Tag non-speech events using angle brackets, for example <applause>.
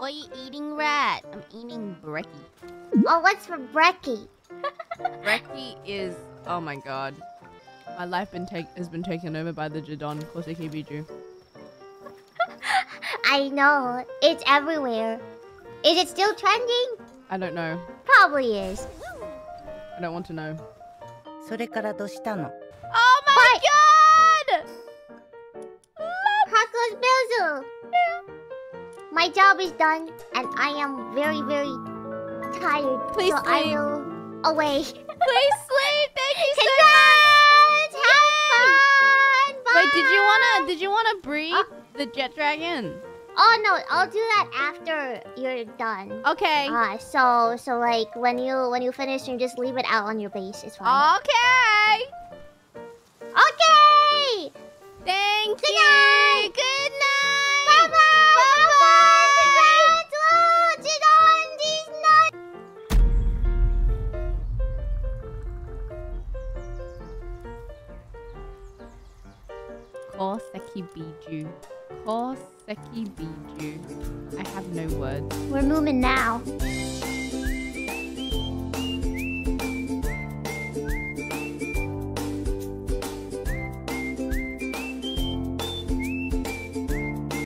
What are you eating, Rat? I'm eating brekkie. Oh, what's for brekkie? <laughs> brekkie is... Oh my god. My life been take has been taken over by the Jadon Koseki Bijou. <laughs> I know. It's everywhere. Is it still trending? I don't know. Probably is. I don't want to know. それからどうしたの? Oh My job is done, and I am very, very tired. Please so I will away. Please <laughs> sleep. Thank you so Congrats! Have fun! Wait, did you wanna did you wanna breed Uh. the Jetragon? Oh no, I'll do that after you're done. Okay. Uh, so so like when you when you finish, you just leave it out on your base. It's fine. Okay. Koseki Bijou. Koseki Bijou. I have no words. We're moving now.